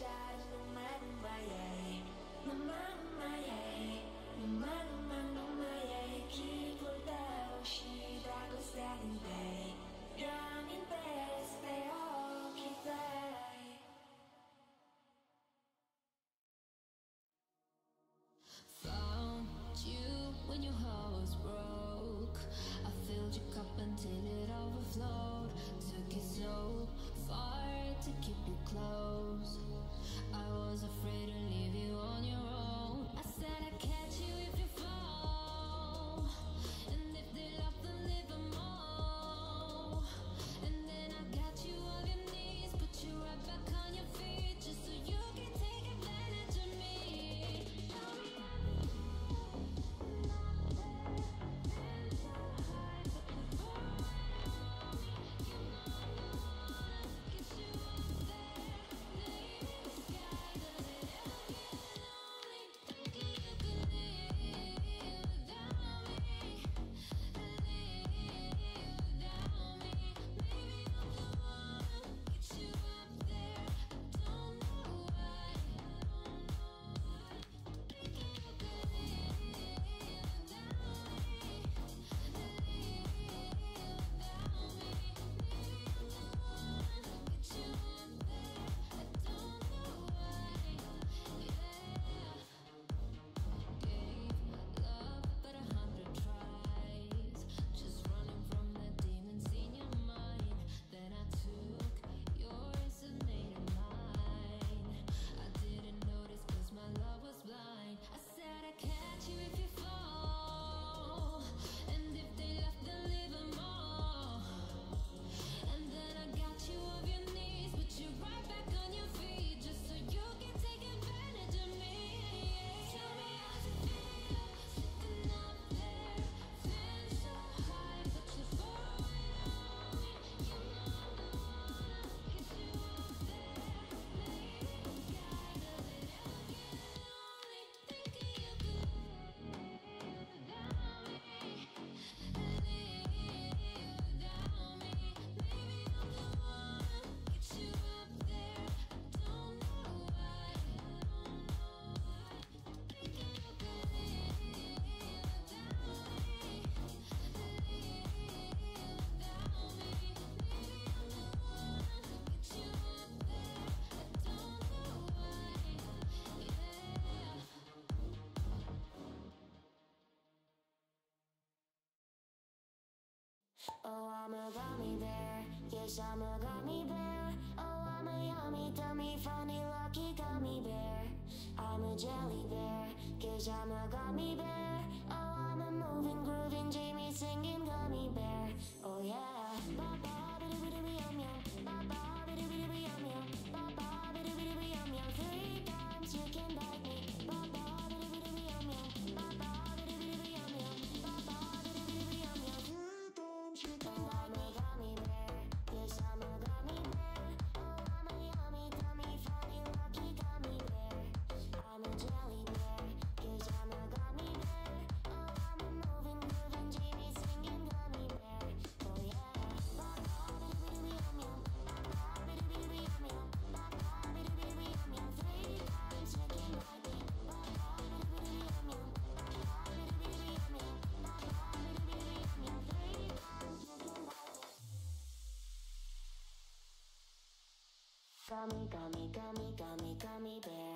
Yeah. Oh, I'm a gummy bear. Yes, I'm a gummy bear. Oh, I'm a yummy, dummy, funny, lucky gummy bear. I'm a jelly bear. Cause I'm a gummy bear. Oh, I'm a moving, grooving, Jamie singing gummy bear. Oh, yeah. gummy, gummy, gummy, gummy, gummy bear.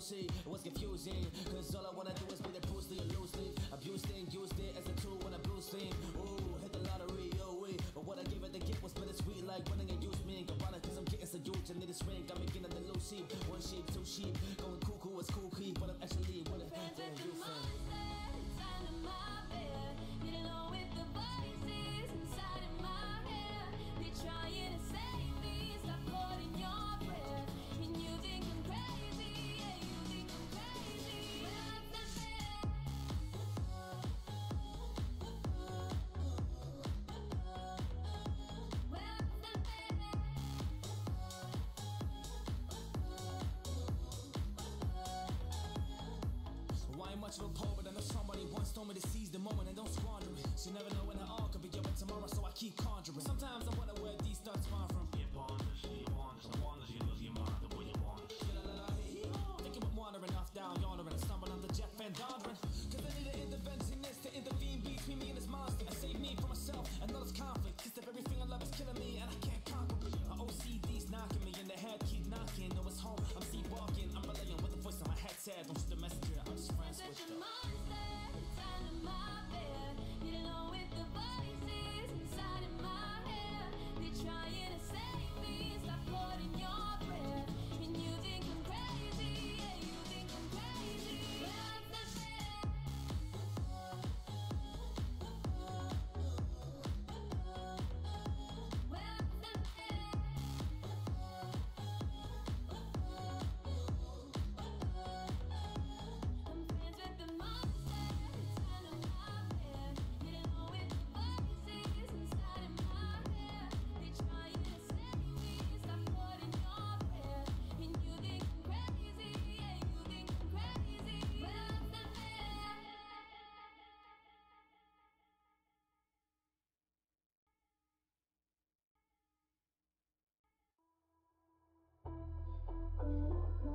juicy. It was confusing, cause all I wanna do is be the Bruce Lee and loosely. Abuse it, used it as a tool when I blue steam. Ooh,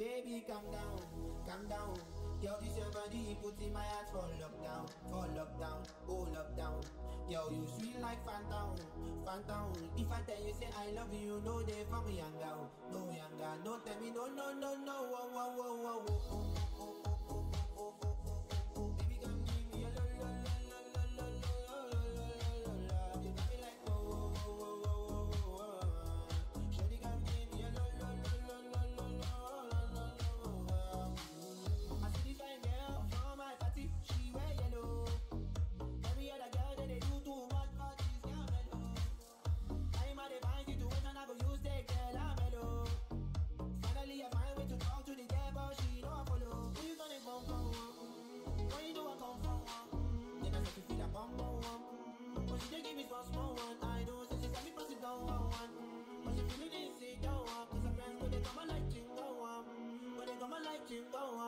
Baby, calm down, calm down. Yo, this your body, put in my heart for lockdown, for lockdown, oh lockdown. Yo, you sweet like Fanta, Fanta. If I tell you say I love you, no day for me younger, no younger. No tell me no, no, no, no, whoa, whoa, whoa, whoa, whoa. you know.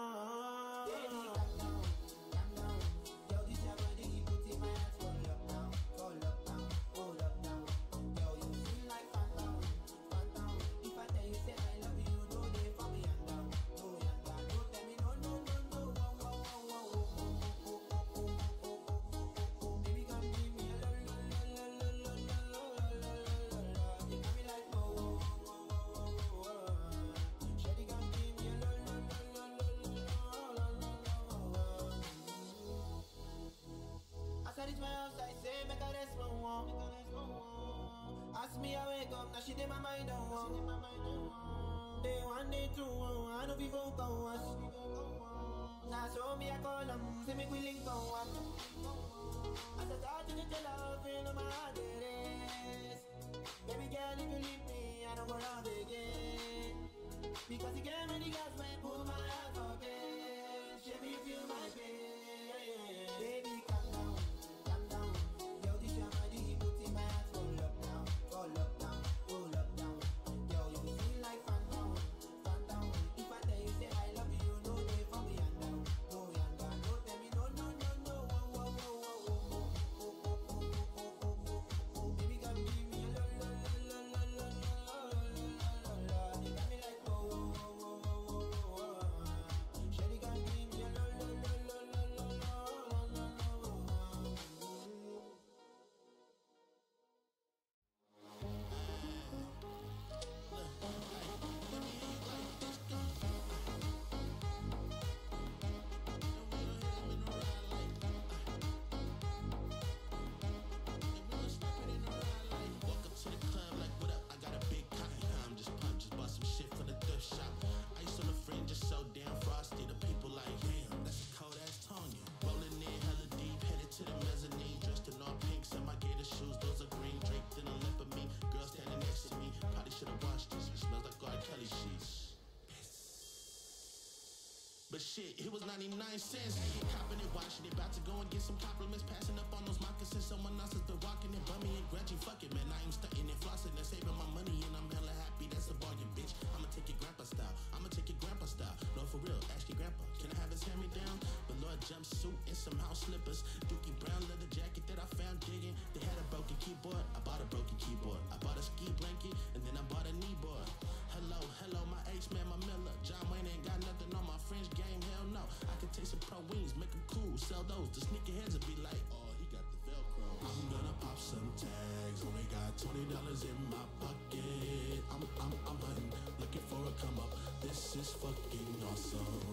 carry my house, I say, make a rest one one. Ask me, I wake up, now she did my mind on one. Day one, day two, I know people go watch. Now show me, I call say, make we link on one. As I start to get your love, you know my heart it is. Baby girl, if you leave me, I don't want love again. Because you gave me the gas, man, pull my heart again. shit, it was 99 cents. Now you copping it, watching it. About to go and get some compliments. Passing up on those moccasins. Someone else has been walking it. Bummy and grudging. Fuck it, man. I ain't stunting and flossing and saving my money. And I'm hella In my pocket. I'm, I'm, I'm hunting, looking for a come up. This is fucking awesome.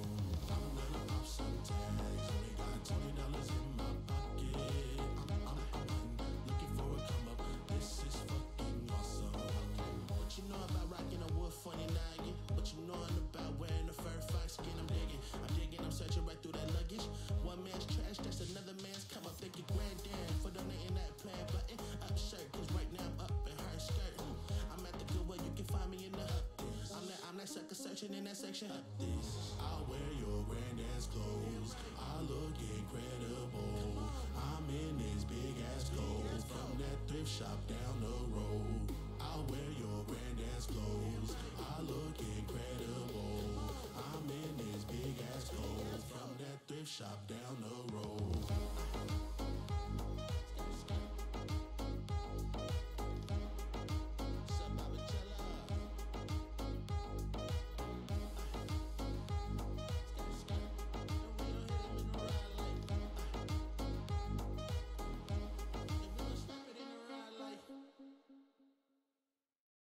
section in that section up this. I wear your granddad's clothes. I look incredible. I'm in this big ass coat from that thrift shop down the road. I wear your granddad's clothes. I look incredible. I'm in this big ass coat from that thrift shop down the road.